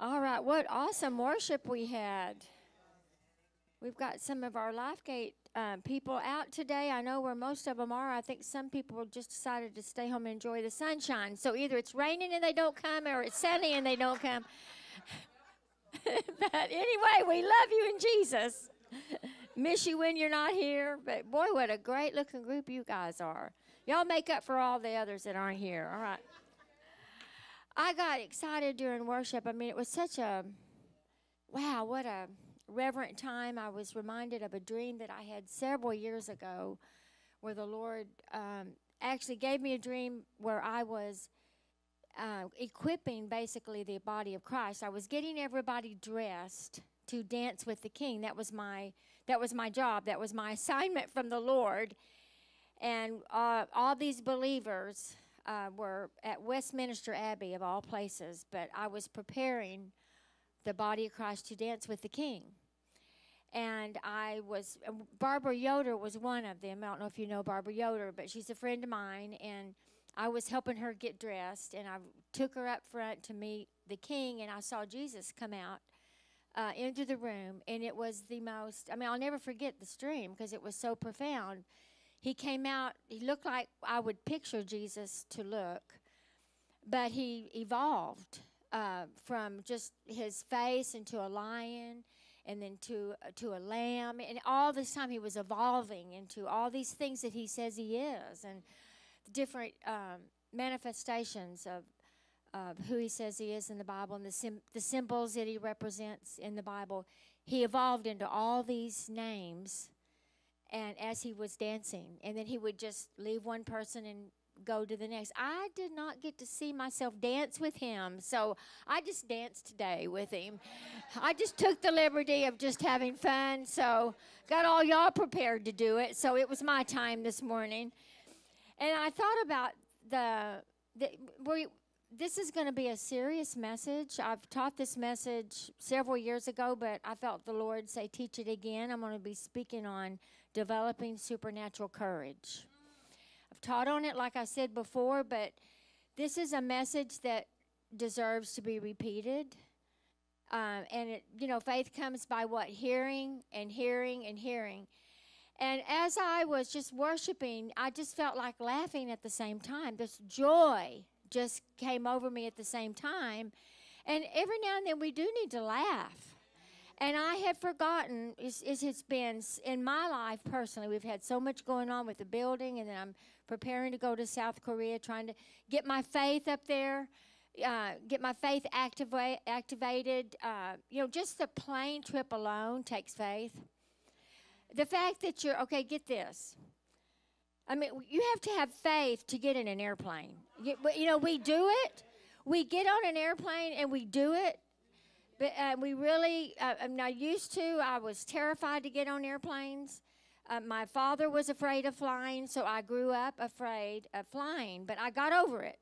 All right, what awesome worship we had. We've got some of our LifeGate um, people out today. I know where most of them are. I think some people just decided to stay home and enjoy the sunshine. So either it's raining and they don't come, or it's sunny and they don't come. but anyway, we love you in Jesus. Miss you when you're not here. But boy, what a great looking group you guys are. Y'all make up for all the others that aren't here. All right. I got excited during worship. I mean, it was such a wow, what a reverent time. I was reminded of a dream that I had several years ago where the Lord um, actually gave me a dream where I was uh, equipping basically the body of Christ. I was getting everybody dressed to dance with the King. That was my that was my job. That was my assignment from the Lord. And uh, all these believers uh, were at Westminster Abbey, of all places, but I was preparing the body of Christ to dance with the King. And I was, uh, Barbara Yoder was one of them. I don't know if you know Barbara Yoder, but she's a friend of mine. And I was helping her get dressed, and I took her up front to meet the King, and I saw Jesus come out. Uh, into the room, and it was the most. I mean, I'll never forget the stream because it was so profound he came out, he looked like I would picture Jesus to look, but he evolved uh, from just his face into a lion and then to uh, to a lamb and all this time he was evolving into all these things that he says he is and different um, manifestations of of who he says he is in the Bible and the the symbols that he represents in the Bible. He evolved into all these names and as he was dancing and then he would just leave one person and go to the next i did not get to see myself dance with him so i just danced today with him i just took the liberty of just having fun so got all y'all prepared to do it so it was my time this morning and i thought about the, the we, this is going to be a serious message. I've taught this message several years ago, but I felt the Lord say, teach it again. I'm going to be speaking on developing supernatural courage. I've taught on it, like I said before, but this is a message that deserves to be repeated. Um, and it, you know, faith comes by what? Hearing and hearing and hearing. And as I was just worshiping, I just felt like laughing at the same time. This joy just came over me at the same time. And every now and then we do need to laugh. And I had forgotten, it has been in my life personally, we've had so much going on with the building, and then I'm preparing to go to South Korea, trying to get my faith up there, uh, get my faith activa- activated. Uh, you know, just the plane trip alone takes faith. The fact that you're, okay, get this. I mean, you have to have faith to get in an airplane. You, you know, we do it. We get on an airplane and we do it but uh, we really, uh, I'm not used to. I was terrified to get on airplanes. Uh, my father was afraid of flying, so I grew up afraid of flying, but I got over it.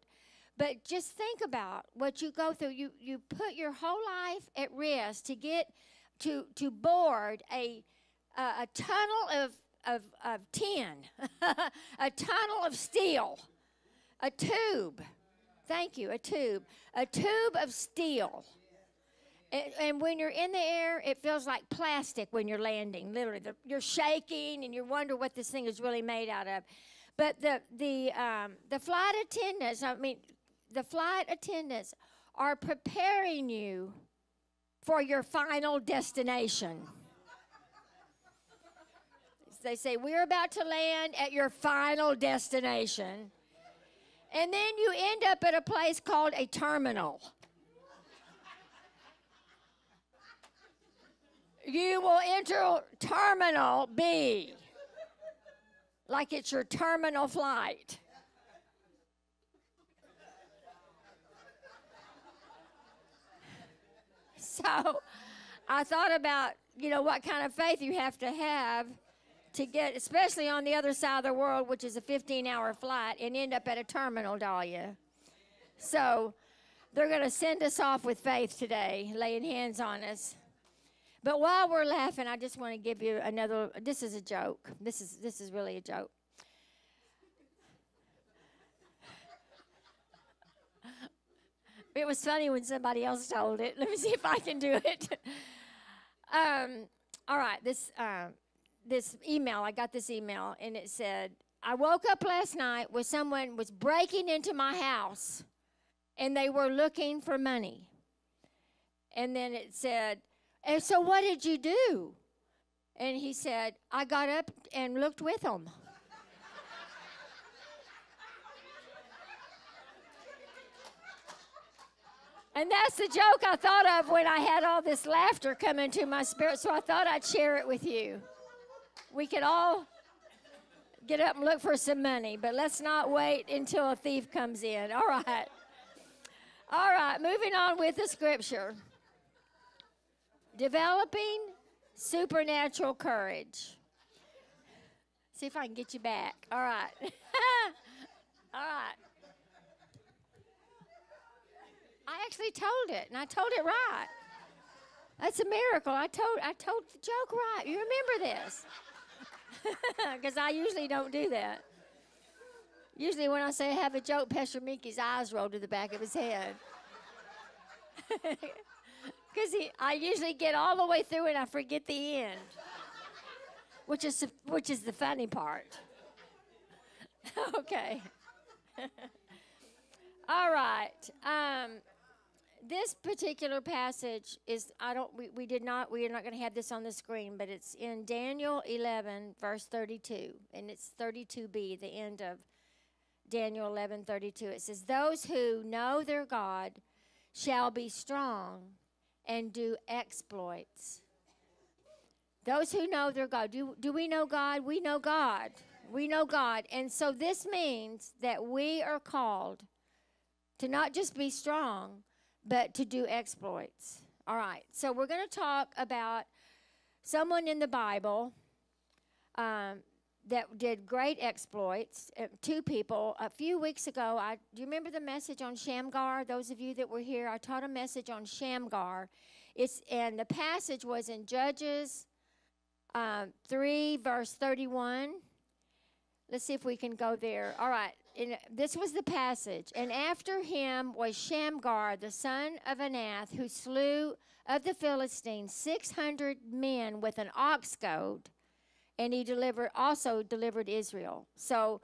But just think about what you go through. You you put your whole life at risk to get to to board a a tunnel of of, of tin, a tunnel of steel, a tube. Thank you, a tube, a tube of steel and, and, when you're in the air, it feels like plastic when you're landing. Literally, the, you're shaking and you wonder what this thing is really made out of. But the the um, the flight attendants, I mean, the flight attendants are preparing you for your final destination. they say we're about to land at your final destination, and then you end up at a place called a terminal. You will enter Terminal B like it's your terminal flight. So I thought about, you know, what kind of faith you have to have to get, especially on the other side of the world, which is a 15 hour flight, and end up at a terminal, Dahlia. So they're going to send us off with faith today, laying hands on us. But while we're laughing, I just want to give you another. This is a joke. This is this is really a joke. It was funny when somebody else told it. Let me see if I can do it. um, all right, this uh, this email. I got this email, and it said, "I woke up last night with someone was breaking into my house, and they were looking for money." And then it said, "And so what did you do?" And he said, "I got up and looked with them." And that's the joke I thought of when I had all this laughter come into my spirit, so I thought I'd share it with you. We could all get up and look for some money, but let's not wait until a thief comes in. All right. All right, moving on with the scripture. Developing supernatural courage. See if I can get you back. All right. all right. I actually told it, and I told it right. That's a miracle. I told I told the joke right. You remember this? Because I usually don't do that. Usually, when I say I have a joke, Pastor Mickey's eyes roll to the back of his head. Because I usually get all the way through and I forget the end, which is which is the funny part. okay. all right. Um, this particular passage is I don't we, we did not we are not going to have this on the screen, but it's in Daniel 11 verse 32 and it's 32b the end of Daniel 11:32 it says those who know their God shall be strong and do exploits. Those who know their God. Do, do we know God? We know God. We know God. And so this means that we are called to not just be strong, but to do exploits. All right, so we're going to talk about someone in the Bible um, that did great exploits. Uh, two people. A few weeks ago, I do you remember the message on Shamgar? Those of you that were here, I taught a message on Shamgar. It's and the passage was in Judges um, three, verse thirty-one. Let's see if we can go there. All right in, this was the passage. And after him was Shamgar, the son of Anath, who slew of the Philistines 600 men with an ox goad, and he delivered also delivered Israel. So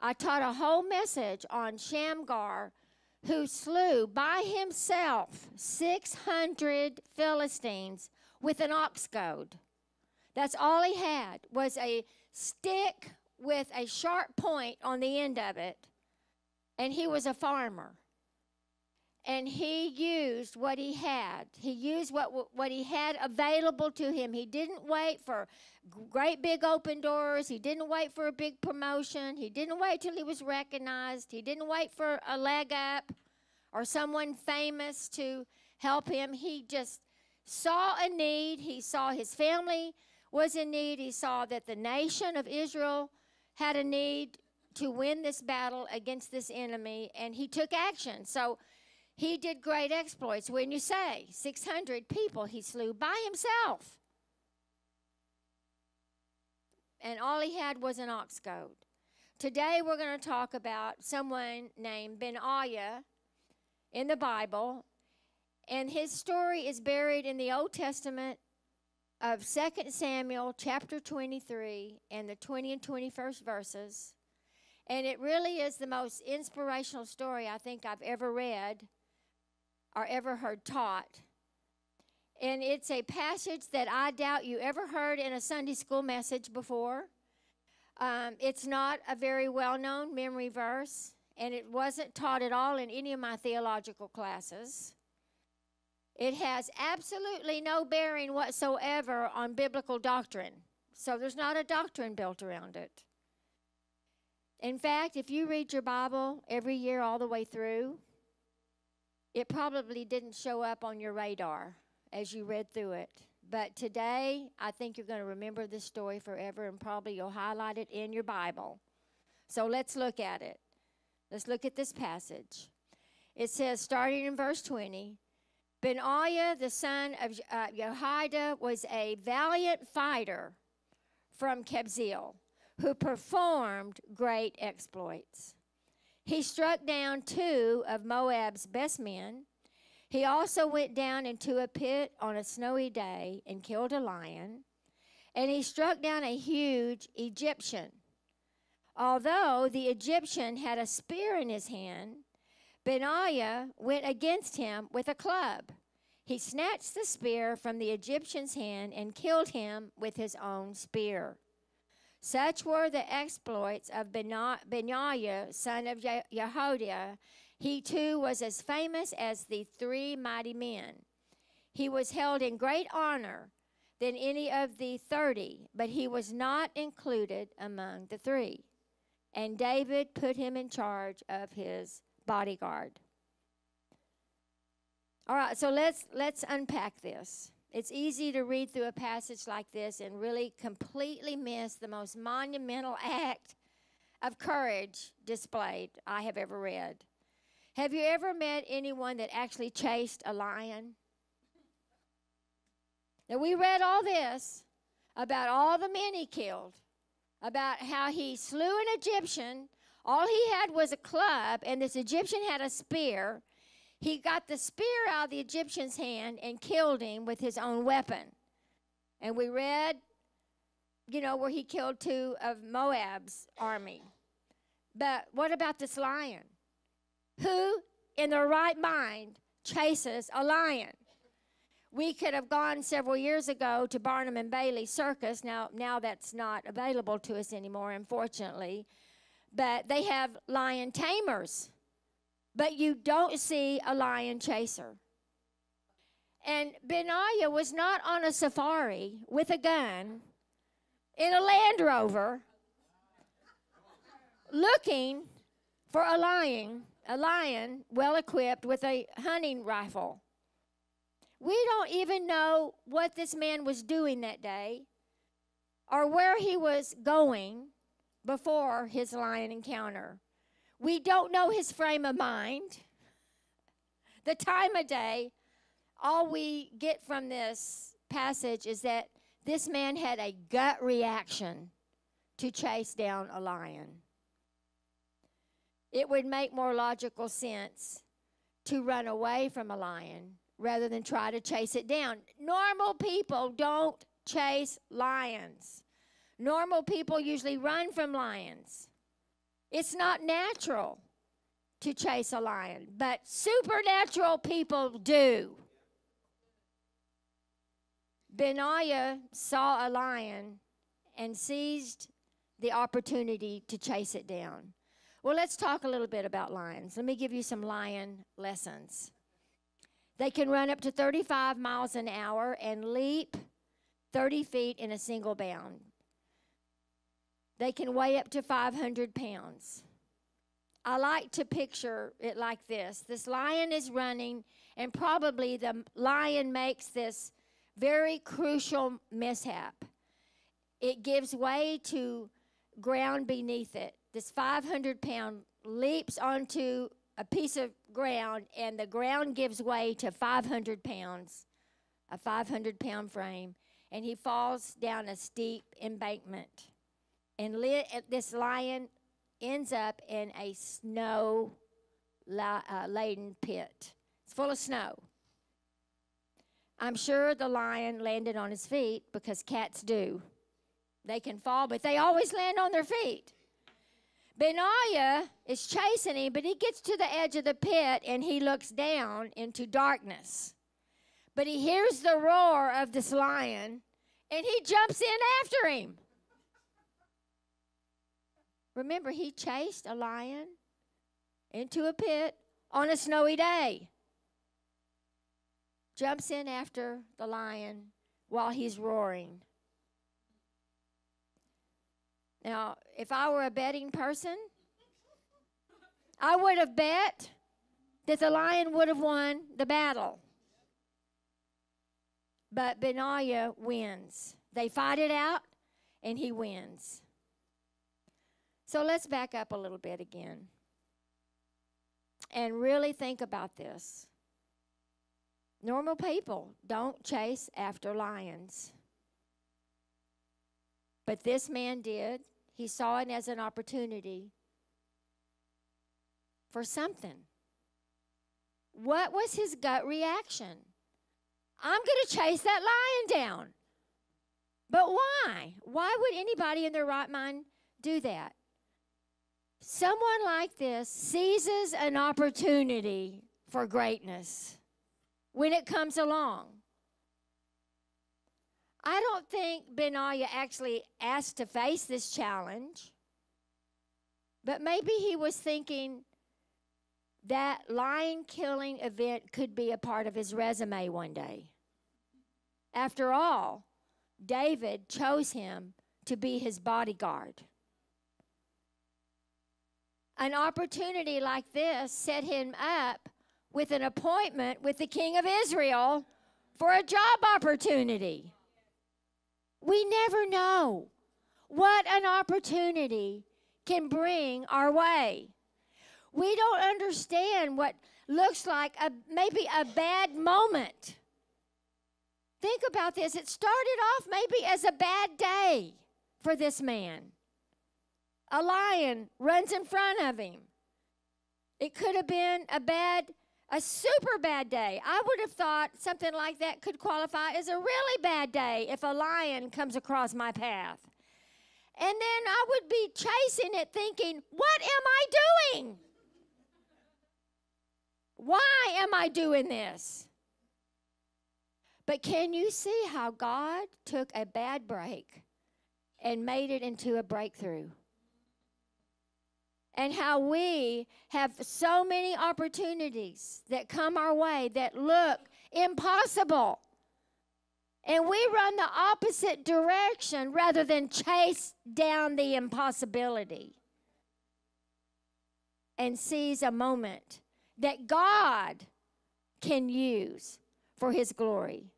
I taught a whole message on Shamgar, who slew by himself 600 Philistines with an ox goad. That's all he had was a stick with a sharp point on the end of it, and he was a farmer. And he used what he had. He used what, what he had available to him. He didn't wait for great big open doors. He didn't wait for a big promotion. He didn't wait till he was recognized. He didn't wait for a leg up or someone famous to help him. He just saw a need. He saw his family was in need. He saw that the nation of Israel had a need to win this battle against this enemy, and he took action. So he did great exploits. When you say 600 people he slew by himself, and all he had was an ox goad. Today we're going to talk about someone named Benaiah in the Bible, and his story is buried in the Old Testament of 2 Samuel chapter 23 and the 20 and 21st verses. And it really is the most inspirational story I think I've ever read or ever heard taught. And it's a passage that I doubt you ever heard in a Sunday school message before. Um, it's not a very well known memory verse, and it wasn't taught at all in any of my theological classes. It has absolutely no bearing whatsoever on biblical doctrine. So there's not a doctrine built around it. In fact, if you read your Bible every year all the way through, it probably didn't show up on your radar as you read through it. But today, I think you're going to remember this story forever and probably you'll highlight it in your Bible. So let's look at it. Let's look at this passage. It says, starting in verse 20, Benaiah, the son of uh, was a valiant fighter from Kabzeel who performed great exploits. He struck down two of Moab's best men. He also went down into a pit on a snowy day and killed a lion. And he struck down a huge Egyptian. Although the Egyptian had a spear in his hand, Benaiah went against him with a club. He snatched the spear from the Egyptian's hand and killed him with his own spear. Such were the exploits of Benaiah, son of Jehoiada. He too was as famous as the three mighty men. He was held in great honor than any of the thirty, but he was not included among the three. And David put him in charge of his bodyguard. All right, so let's let's unpack this. It's easy to read through a passage like this and really completely miss the most monumental act of courage displayed I have ever read. Have you ever met anyone that actually chased a lion? Now, we read all this about all the men he killed, about how he slew an Egyptian. All he had was a club, and this Egyptian had a spear he got the spear out of the Egyptian's hand and killed him with his own weapon. And we read, you know, where he killed two of Moab's army. But what about this lion? Who in their right mind chases a lion? We could have gone several years ago to Barnum and Bailey Circus. Now, now that's not available to us anymore, unfortunately. But they have lion tamers but you don't see a lion chaser. And Benaiah was not on a safari with a gun in a Land Rover looking for a lion, a lion well equipped with a hunting rifle. We don't even know what this man was doing that day or where he was going before his lion encounter. We don't know his frame of mind, the time of day. All we get from this passage is that this man had a gut reaction to chase down a lion. It would make more logical sense to run away from a lion rather than try to chase it down. Normal people don't chase lions. Normal people usually run from lions. It's not natural to chase a lion, but supernatural people do. Benaiah saw a lion and seized the opportunity to chase it down. Well, let's talk a little bit about lions. Let me give you some lion lessons. They can run up to 35 miles an hour and leap 30 feet in a single bound. They can weigh up to 500 pounds. I like to picture it like this this lion is running, and probably the lion makes this very crucial mishap. It gives way to ground beneath it. This 500 pound leaps onto a piece of ground, and the ground gives way to 500 pounds, a 500 pound frame, and he falls down a steep embankment and lit, this lion ends up in a snow uh, laden pit. It's full of snow. I'm sure the lion landed on his feet because cats do. They can fall, but they always land on their feet. Benaiah is chasing him, but he gets to the edge of the pit and he looks down into darkness. But he hears the roar of this lion and he jumps in after him. Remember, he chased a lion into a pit on a snowy day. Jumps in after the lion while he's roaring. Now, if I were a betting person, I would have bet that the lion would have won the battle. But Benaiah wins. They fight it out, and he wins. So let's back up a little bit again and really think about this. Normal people don't chase after lions. But this man did. He saw it as an opportunity for something. What was his gut reaction? I'm going to chase that lion down. But why? Why would anybody in their right mind do that? Someone like this seizes an opportunity for greatness when it comes along. I don't think Benaiah actually asked to face this challenge, but maybe he was thinking that lion killing event could be a part of his resume one day. After all, David chose him to be his bodyguard. An opportunity like this set him up with an appointment with the king of Israel for a job opportunity. We never know what an opportunity can bring our way. We don't understand what looks like a maybe a bad moment. Think about this. It started off maybe as a bad day for this man. A lion runs in front of him. It could have been a bad a super bad day. I would have thought something like that could qualify as a really bad day if a lion comes across my path. And then I would be chasing it thinking, what am I doing? Why am I doing this? But can you see how God took a bad break and made it into a breakthrough? And how we have so many opportunities that come our way that look impossible. And we run the opposite direction rather than chase down the impossibility and seize a moment that God can use for His glory.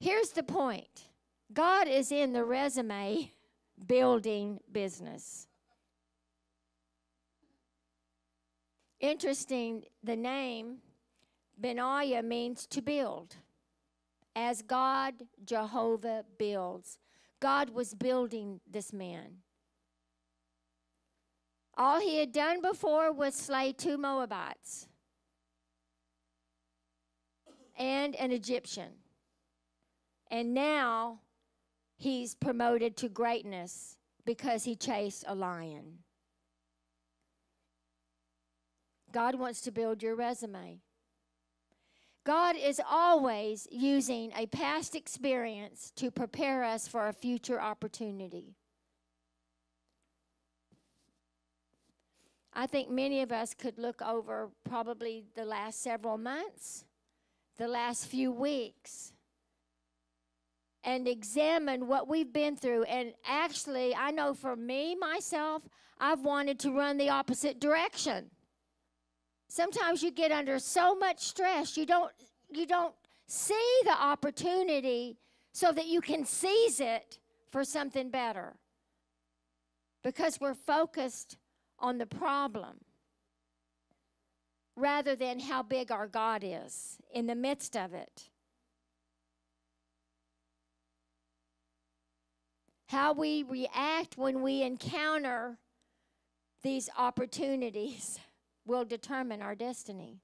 Here's the point God is in the resume building business. Interesting, the name Benaiah means to build. As God, Jehovah builds. God was building this man. All he had done before was slay two Moabites and an Egyptian. And now he's promoted to greatness because he chased a lion. God wants to build your resume. God is always using a past experience to prepare us for a future opportunity. I think many of us could look over probably the last several months, the last few weeks, and examine what we've been through. And actually, I know for me, myself, I've wanted to run the opposite direction. Sometimes you get under so much stress, you don't you don't see the opportunity so that you can seize it for something better. Because we're focused on the problem rather than how big our God is in the midst of it. How we react when we encounter these opportunities will determine our destiny.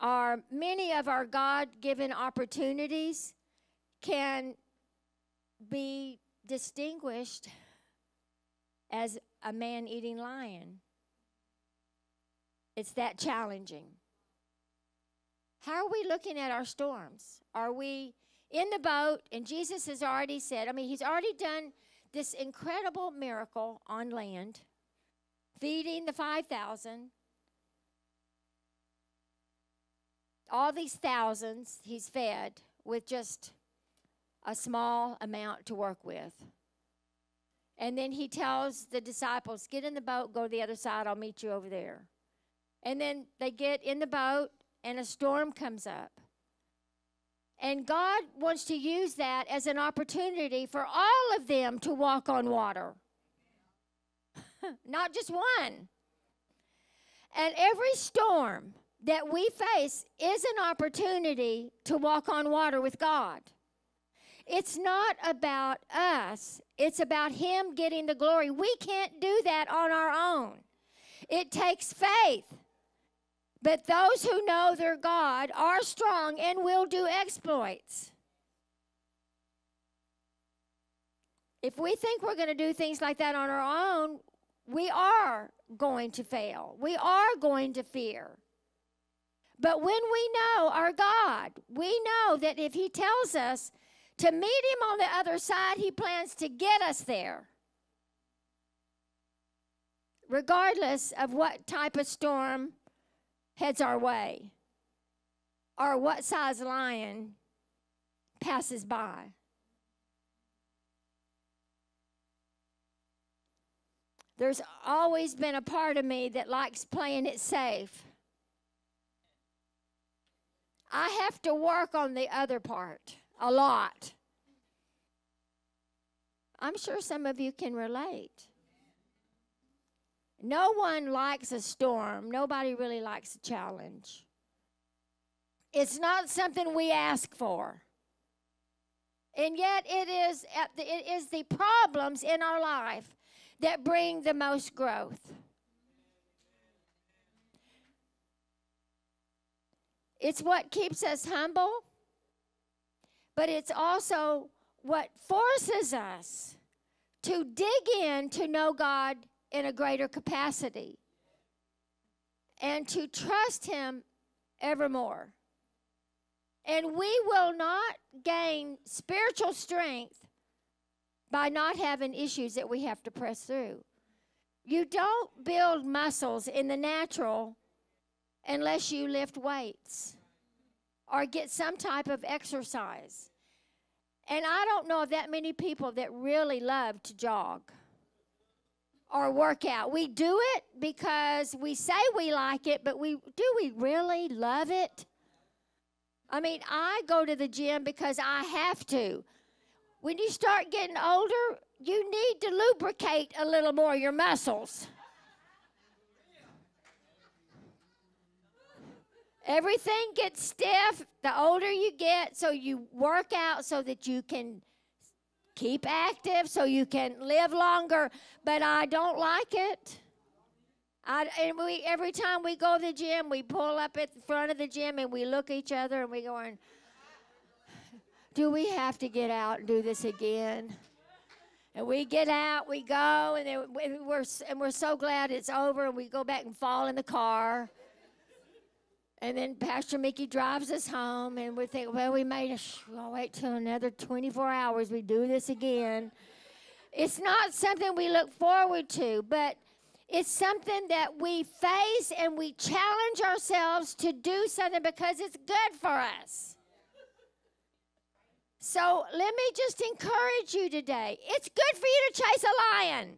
Our many of our God-given opportunities can be distinguished as a man-eating lion. It's that challenging. How are we looking at our storms? Are we in the boat? And Jesus has already said, I mean, he's already done this incredible miracle on land, feeding the 5,000. All these thousands he's fed with just a small amount to work with. And then he tells the disciples, Get in the boat, go to the other side, I'll meet you over there. And then they get in the boat, and a storm comes up. And God wants to use that as an opportunity for all of them to walk on water, not just one. And every storm that we face is an opportunity to walk on water with God. It's not about us, it's about Him getting the glory. We can't do that on our own. It takes faith. But those who know their God are strong and will do exploits. If we think we're going to do things like that on our own, we are going to fail. We are going to fear. But when we know our God, we know that if He tells us to meet Him on the other side, He plans to get us there. Regardless of what type of storm heads our way or what size lion passes by. There's always been a part of me that likes playing it safe. I have to work on the other part a lot. I'm sure some of you can relate. No one likes a storm. Nobody really likes a challenge. It's not something we ask for. And yet it is uh, it is the problems in our life that bring the most growth. It's what keeps us humble, but it's also what forces us to dig in to know God in a greater capacity and to trust Him evermore. And we will not gain spiritual strength by not having issues that we have to press through. You don't build muscles in the natural unless you lift weights or get some type of exercise. And I don't know of that many people that really love to jog or work out. We do it because we say we like it, but we do we really love it? I mean, I go to the gym because I have to. When you start getting older, you need to lubricate a little more your muscles. Everything gets stiff the older you get, so you work out so that you can keep active, so you can live longer. But I don't like it. I, and we every time we go to the gym, we pull up at the front of the gym and we look at each other and we going, do we have to get out and do this again? And we get out, we go, and then we're and we're so glad it's over, and we go back and fall in the car. And then Pastor Mickey drives us home, and we think, well, we made it. I'll wait till another 24 hours. We do this again. It's not something we look forward to, but it's something that we face and we challenge ourselves to do something because it's good for us. So let me just encourage you today. It's good for you to chase a lion.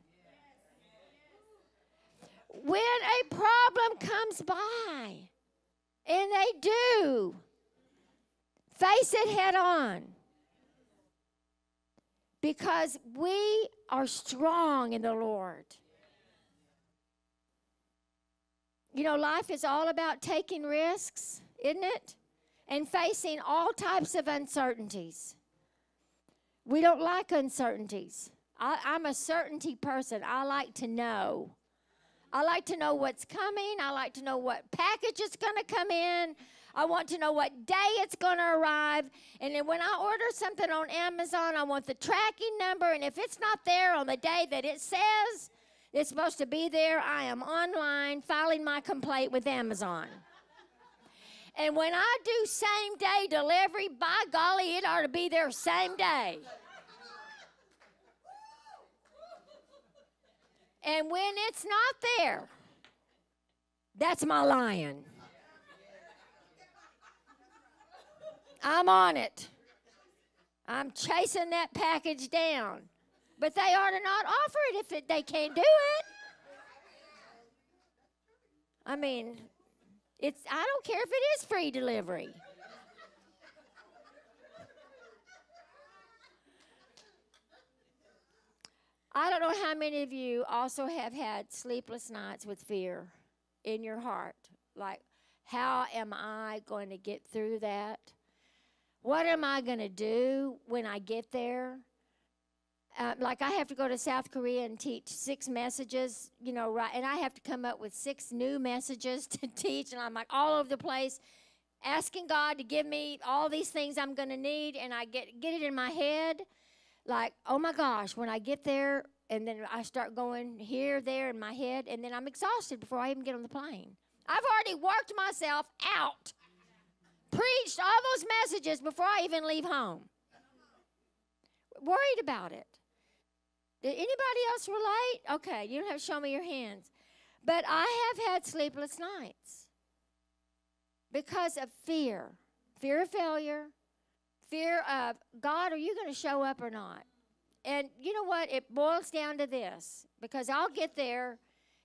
When a problem comes by, and they do, face it head on. Because we are strong in the Lord. You know, life is all about taking risks, isn't it? and facing all types of uncertainties. We don't like uncertainties. I, am a certainty person. I like to know. I like to know what's coming. I like to know what package is going to come in. I want to know what day it's going to arrive. And then when I order something on Amazon, I want the tracking number. And if it's not there on the day that it says it's supposed to be there, I am online filing my complaint with Amazon. And when I do same day delivery, by golly, it ought to be there same day. And when it's not there, that's my lion. I'm on it. I'm chasing that package down. But they ought to not offer it if it, they can't do it. I mean, it's I don't care if it is free delivery. I don't know how many of you also have had sleepless nights with fear in your heart. Like, how am I going to get through that? What am I going to do when I get there? Uh, like I have to go to South Korea and teach six messages, you know, right? And I have to come up with six new messages to teach, and I'm like all over the place, asking God to give me all these things I'm going to need, and I get get it in my head, like, oh my gosh, when I get there, and then I start going here, there in my head, and then I'm exhausted before I even get on the plane. I've already worked myself out, preached all those messages before I even leave home. Worried about it. Did anybody else relate? Okay, you don't have to show me your hands. But I have had sleepless nights because of fear fear of failure, fear of God, are you going to show up or not? And you know what? It boils down to this because I'll get there,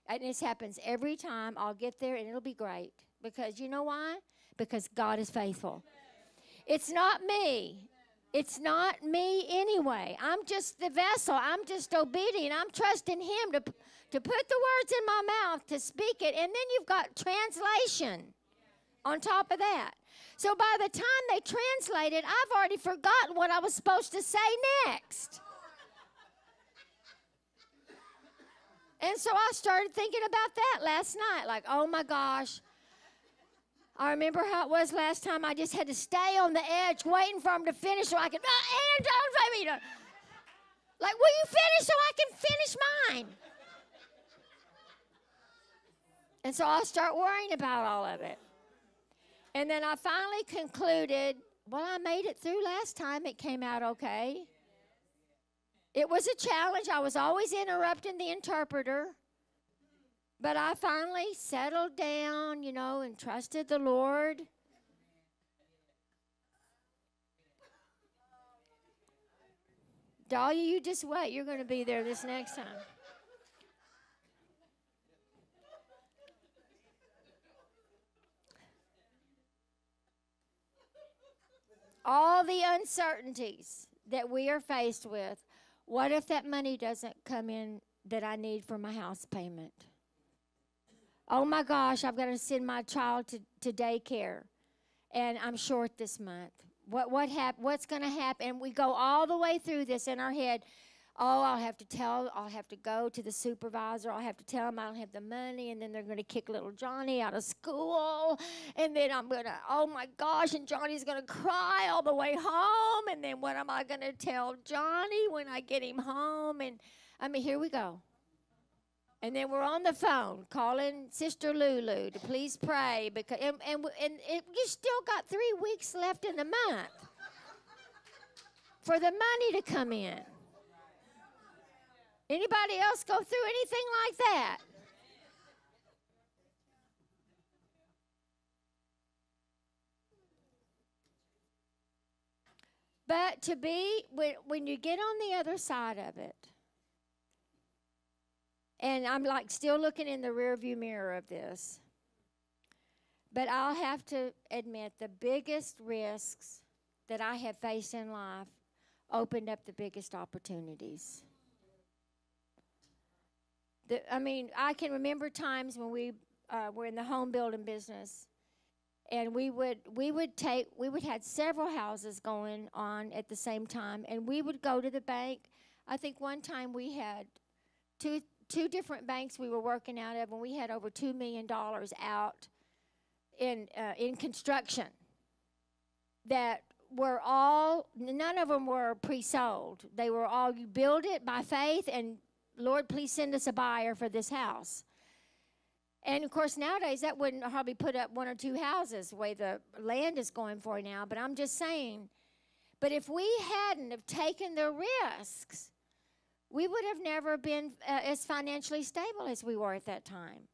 and this happens every time. I'll get there, and it'll be great because you know why? Because God is faithful. It's not me. It's not me anyway. I'm just the vessel. I'm just obedient. I'm trusting Him to, to put the words in my mouth to speak it. And then you've got translation on top of that. So by the time they translated, I've already forgotten what I was supposed to say next. And so I started thinking about that last night. Like, oh my gosh, I remember how it was last time. I just had to stay on the edge waiting for him to finish so I could, uh, and don't me to. Like, will you finish so I can finish mine? And so I'll start worrying about all of it. And then I finally concluded, well, I made it through last time. It came out okay. It was a challenge. I was always interrupting the interpreter. But I finally settled down, you know, and trusted the Lord. Dahlia, you just wait. You're going to be there this next time. All the uncertainties that we are faced with. What if that money doesn't come in that I need for my house payment? oh my gosh, I've got to send my child to, to daycare and I'm short this month. What what hap- what's going to happen? And we go all the way through this in our head. Oh, I'll have to tell, I'll have to go to the supervisor. I'll have to tell them I don't have the money. And then they're going to kick little Johnny out of school. And then I'm going to, oh my gosh, and Johnny's going to cry all the way home. And then what am I going to tell Johnny when I get him home? And I mean, here we go. And then we're on the phone calling Sister Lulu to please pray because and and, and it, you still got three weeks left in the month for the money to come in. Anybody else go through anything like that? But to be when when you get on the other side of it and I'm like still looking in the rearview mirror of this. But I'll have to admit the biggest risks that I have faced in life opened up the biggest opportunities. The, I mean, I can remember times when we uh, were in the home building business, and we would we would take we would had several houses going on at the same time, and we would go to the bank. I think one time we had two two different banks we were working out of, and we had over $2 million out in, uh, in construction that were all, none of them were pre sold. They were all, you build it by faith, and Lord, please send us a buyer for this house. And of course, nowadays that wouldn't hardly put up one or two houses the way the land is going for now. But I'm just saying, but if we hadn't have taken the risks, we would have never been uh, as financially stable as we were at that time.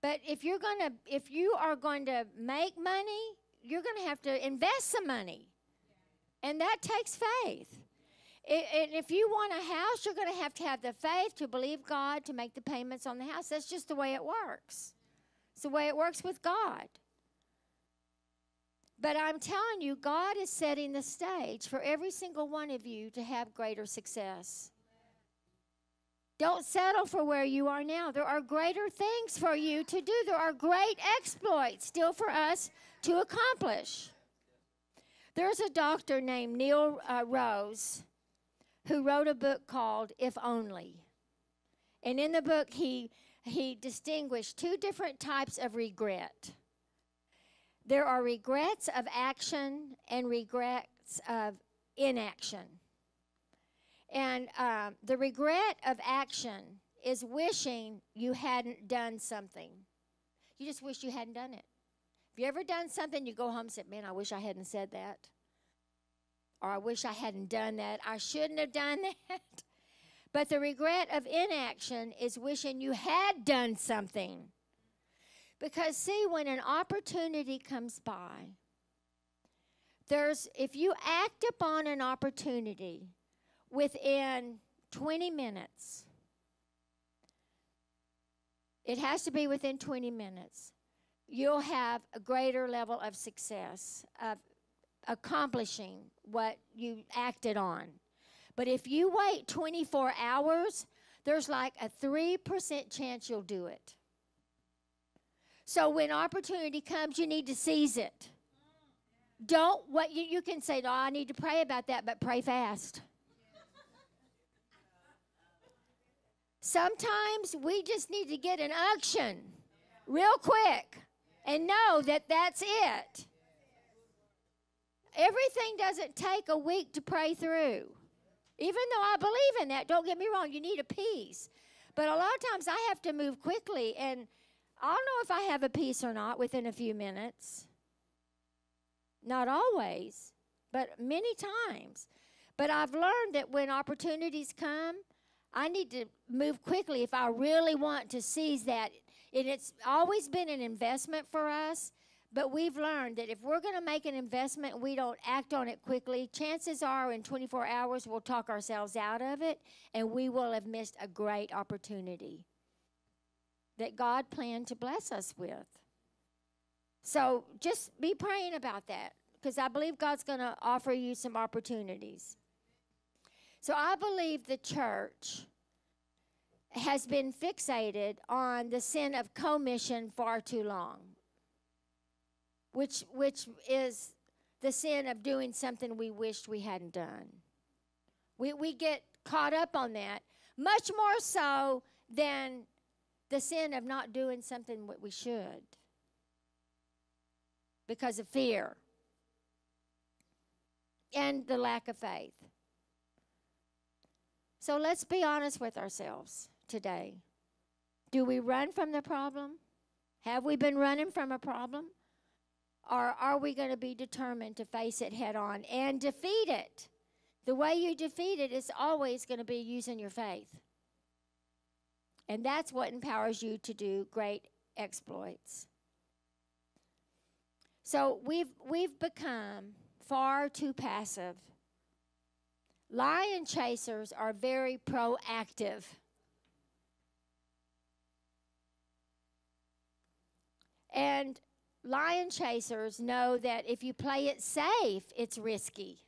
But if you're going to if you are going to make money, you're going to have to invest some money. And that takes faith. And if you want a house, you're going to have to have the faith to believe God to make the payments on the house. That's just the way it works. It's the way it works with God. But I'm telling you, God is setting the stage for every single one of you to have greater success. Don't settle for where you are now. There are greater things for you to do. There are great exploits still for us to accomplish. There's a doctor named Neal uh, Rose who wrote a book called If Only. And in the book, he, he distinguished two different types of regret. There are regrets of action and regrets of inaction. And um, the regret of action is wishing you hadn't done something. You just wish you hadn't done it. Have you ever done something you go home and say, Man, I wish I hadn't said that? Or I wish I hadn't done that. I shouldn't have done that. But the regret of inaction is wishing you had done something. Because, see, when an opportunity comes by, there's, if you act upon an opportunity within 20 minutes, it has to be within 20 minutes, you'll have a greater level of success of accomplishing what you acted on. But if you wait 24 hours, there's like a 3% chance you'll do it. So when opportunity comes, you need to seize it. Don't what you, you can say, no, I need to pray about that, but pray fast. Sometimes we just need to get an unction real quick and know that that's it. Everything doesn't take a week to pray through. Even though I believe in that, don't get me wrong, you need a peace. But a lot of times I have to move quickly, and I'll know if I have a peace or not within a few minutes. Not always, but many times. But I've learned that when opportunities come, I need to move quickly if I really want to seize that. And it's always been an investment for us. But we've learned that if we're going to make an investment we don't act on it quickly, chances are in 24 hours we'll talk ourselves out of it and we will have missed a great opportunity that God planned to bless us with. So just be praying about that because I believe God's going to offer you some opportunities. So I believe the church has been fixated on the sin of commission far too long which which is the sin of doing something we wished we hadn't done. We we get caught up on that much more so than the sin of not doing something what we should because of fear and the lack of faith. So let's be honest with ourselves today. Do we run from the problem? Have we been running from a problem? Or are we going to be determined to face it head on and defeat it? The way you defeat it is always going to be using your faith. And that's what empowers you to do great exploits. So we've we've become far too passive. Lion chasers are very proactive. And lion chasers know that if you play it safe, it's risky.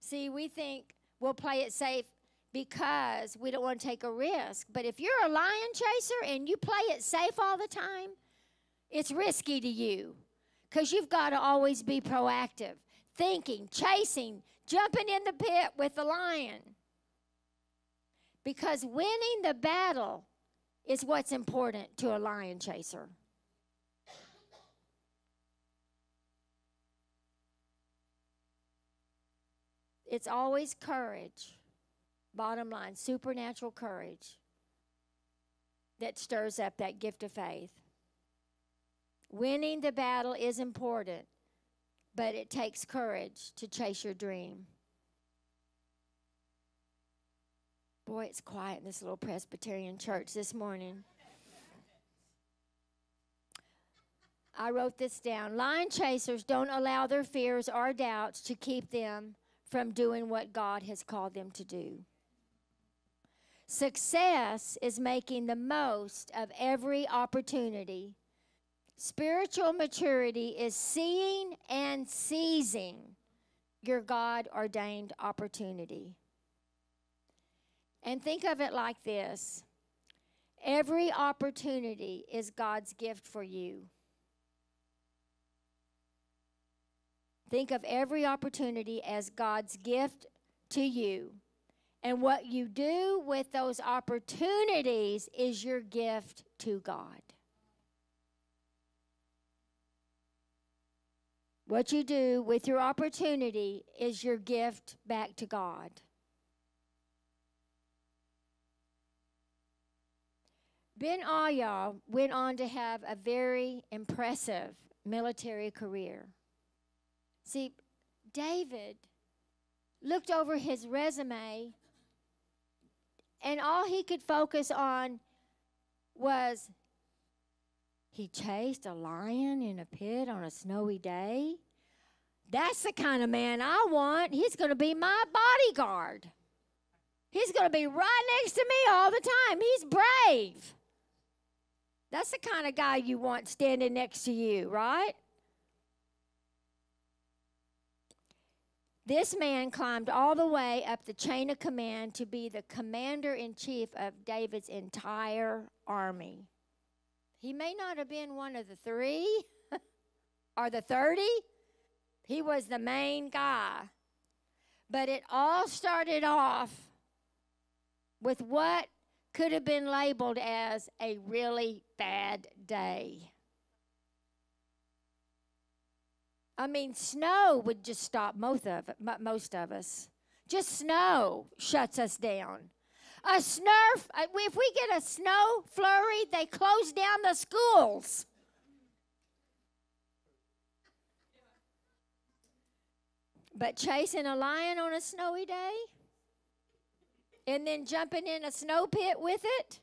See, we think we'll play it safe because we don't want to take a risk. But if you're a lion chaser and you play it safe all the time, it's risky to you because you've got to always be proactive, thinking, chasing, jumping in the pit with the lion. Because winning the battle is what's important to a lion chaser. It's always courage. Bottom line, supernatural courage that stirs up that gift of faith. Winning the battle is important, but it takes courage to chase your dream. Boy, it's quiet in this little Presbyterian church this morning. I wrote this down. Lion chasers don't allow their fears or doubts to keep them from doing what God has called them to do. Success is making the most of every opportunity. Spiritual maturity is seeing and seizing your God ordained opportunity. And think of it like this every opportunity is God's gift for you. Think of every opportunity as God's gift to you. And what you do with those opportunities is your gift to God. What you do with your opportunity is your gift back to God. Benaiah went on to have a very impressive military career. See, David looked over his resume and all he could focus on was he chased a lion in a pit on a snowy day. That's the kind of man I want. He's going to be my bodyguard. He's going to be right next to me all the time. He's brave. That's the kind of guy you want standing next to you, right? This man climbed all the way up the chain of command to be the commander in chief of David's entire army. He may not have been one of the three or the 30, he was the main guy. But it all started off with what could have been labeled as a really bad day. I mean, snow would just stop most of most of us. Just snow shuts us down. A snurf, uh, if we get a snow flurry, they close down the schools. But chasing a lion on a snowy day and then jumping in a snow pit with it?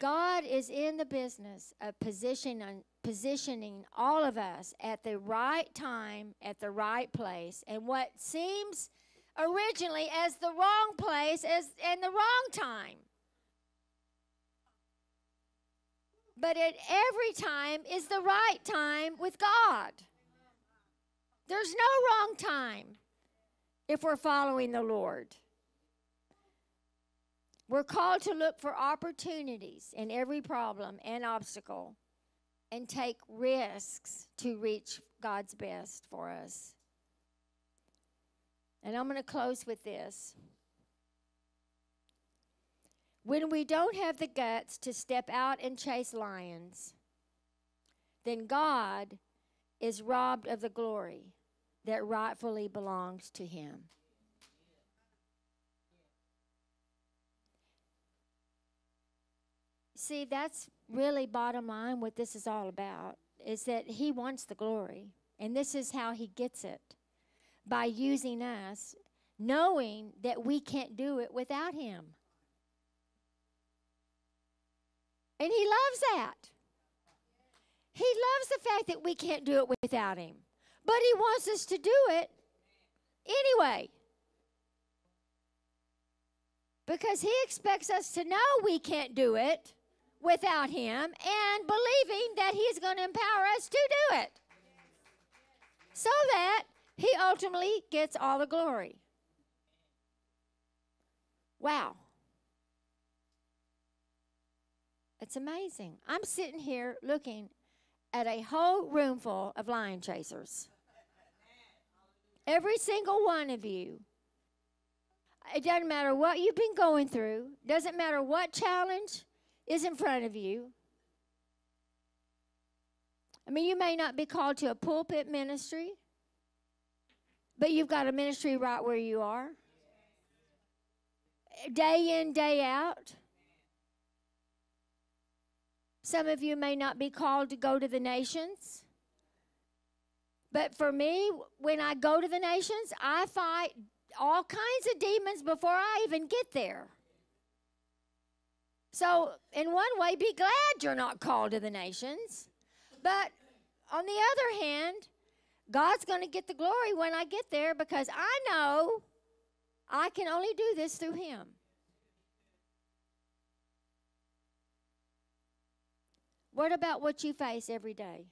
God is in the business of positioning, positioning all of us at the right time, at the right place. And what seems originally as the wrong place as and the wrong time. But at every time is the right time with God. There's no wrong time if we're following the Lord. We're called to look for opportunities in every problem and obstacle and take risks to reach God's best for us. And I'm going to close with this. When we don't have the guts to step out and chase lions, then God is robbed of the glory that rightfully belongs to Him. See, that's really bottom line what this is all about is that He wants the glory, and this is how He gets it by using us, knowing that we can't do it without Him. And He loves that. He loves the fact that we can't do it without Him. But He wants us to do it anyway. Because He expects us to know we can't do it without Him and believing that He's going to empower us to do it. So that he ultimately gets all the glory. Wow. It's amazing. I'm sitting here looking at a whole room full of lion chasers. Every single one of you. It doesn't matter what you've been going through, doesn't matter what challenge is in front of you. I mean, you may not be called to a pulpit ministry. But you've got a ministry right where you are. Day in, day out. Some of you may not be called to go to the nations. But for me, when I go to the nations, I fight all kinds of demons before I even get there. So, in one way, be glad you're not called to the nations. But on the other hand, God's going to get the glory when I get there because I know I can only do this through Him. What about what you face every day?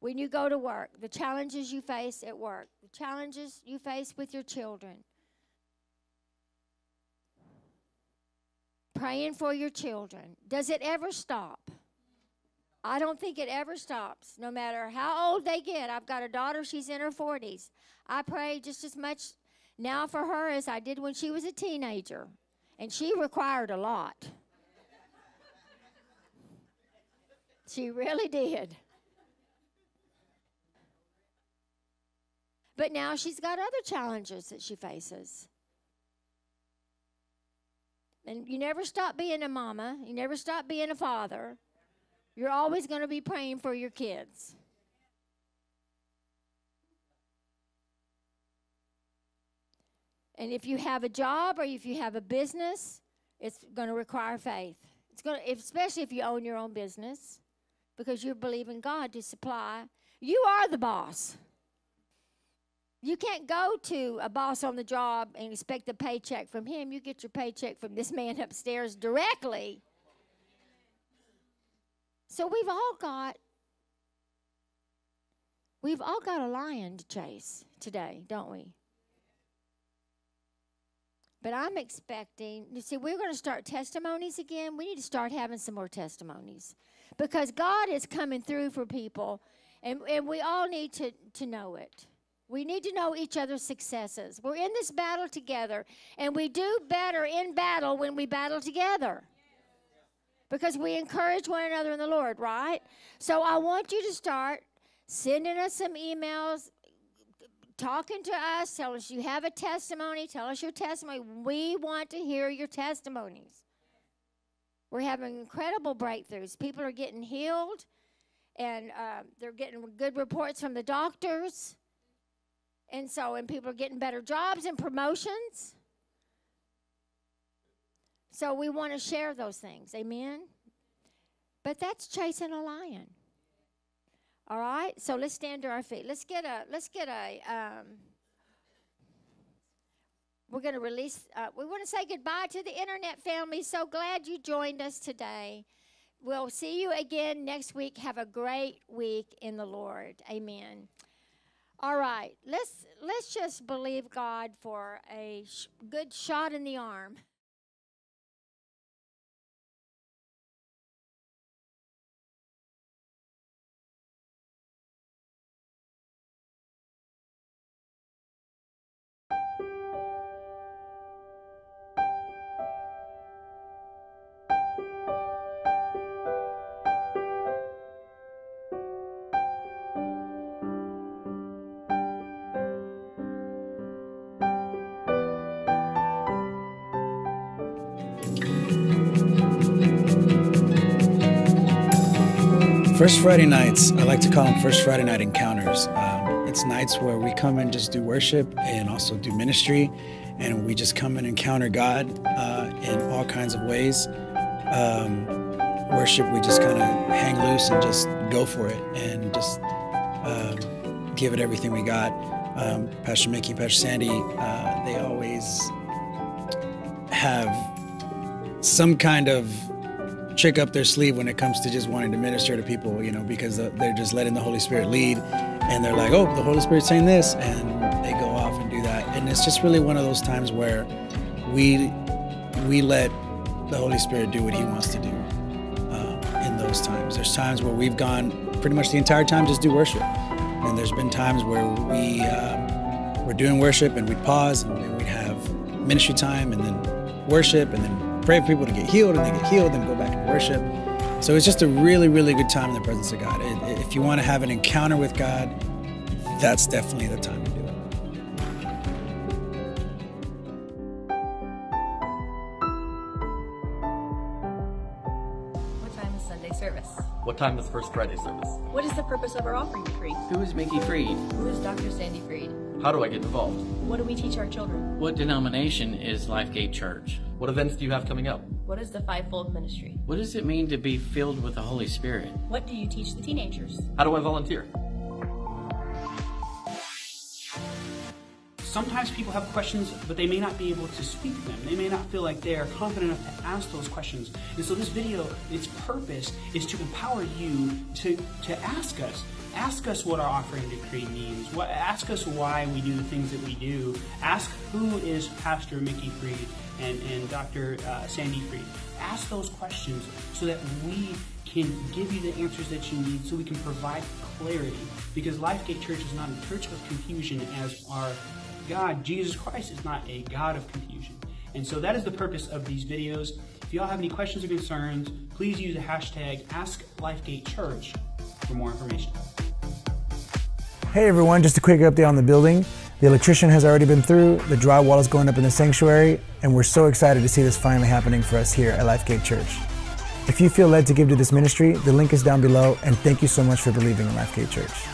When you go to work, the challenges you face at work, the challenges you face with your children, praying for your children. Does it ever stop? I don't think it ever stops, no matter how old they get. I've got a daughter, she's in her 40s. I pray just as much now for her as I did when she was a teenager, and she required a lot. she really did. But now she's got other challenges that she faces. And you never stop being a mama, you never stop being a father. You're always going to be praying for your kids. And if you have a job or if you have a business, it's going to require faith. It's going to, especially if you own your own business, because you believe in God to supply. You are the boss. You can't go to a boss on the job and expect a paycheck from him. You get your paycheck from this man upstairs directly. So we've all got we've all got a lion to chase today, don't we? But I'm expecting, you see, we're going to start testimonies again. We need to start having some more testimonies because God is coming through for people, and, and we all need to, to know it. We need to know each other's successes. We're in this battle together, and we do better in battle when we battle together because we encourage one another in the Lord, right? So I want you to start sending us some emails, talking to us, tell us you have a testimony, tell us your testimony. We want to hear your testimonies. We're having incredible breakthroughs. People are getting healed, and uh, they're getting good reports from the doctors. And so, and people are getting better jobs and promotions. So we want to share those things. Amen. But that's chasing a lion. All right, so let's stand to our feet. Let's get a. Let's get a. Um, we're going to release. Uh, we want to say goodbye to the internet family. So glad you joined us today. We'll see you again next week. Have a great week in the Lord. Amen. All right, let's let's just believe God for a sh- good shot in the arm. First Friday nights, I like to call them First Friday Night Encounters. Um, it's nights where we come and just do worship and also do ministry, and we just come and encounter God uh, in all kinds of ways. Um, worship, we just kind of hang loose and just go for it and just um, give it everything we got. Um, Pastor Mickey, Pastor Sandie, uh, they always have some kind of trick up their sleeve when it comes to just wanting to minister to people, you know, because they're just letting the Holy Spirit lead and they're like, oh, the Holy Spirit's saying this, and they go off and do that. And it's just really one of those times where we we let the Holy Spirit do what He wants to do um, in those times. There's times where we've gone pretty much the entire time just do worship, and there's been times where we um, we're doing worship and we'd pause and we'd have ministry time and then worship and then pray for people to get healed and they get healed and go back and worship. So it's just a really, really good time in the presence of God. If you want to have an encounter with God, that's definitely the time What time is First Friday service? What is the purpose of our offering decree? Who is Mickey Freed? Who is Dr. Sandie Freed? How do I get involved? What do we teach our children? What denomination is Lifegate Church? What events do you have coming up? What is the fivefold ministry? What does it mean to be filled with the Holy Spirit? What do you teach the teenagers? How do I volunteer? Sometimes people have questions, but they may not be able to speak them. They may not feel like they are confident enough to ask those questions. And so this video, its purpose is to empower you to, to ask us ask us what our offering decree means. What, ask us why we do the things that we do. Ask who is Pastor Mickey Freed and, and Dr. Uh, Sandie Freed. Ask those questions so that we can give you the answers that you need so we can provide clarity. Because Lifegate Church is not a church of confusion as our God, Jesus Christ, is not a God of confusion. And so that is the purpose of these videos. If y'all have any questions or concerns, please use the hashtag AskLifeGateChurch for more information. Hey everyone, just a quick update on the building. The electrician has already been through, the drywall is going up in the sanctuary, and we're so excited to see this finally happening for us here at Lifegate Church. If you feel led to give to this ministry, the link is down below, and thank you so much for believing in Lifegate Church.